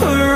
her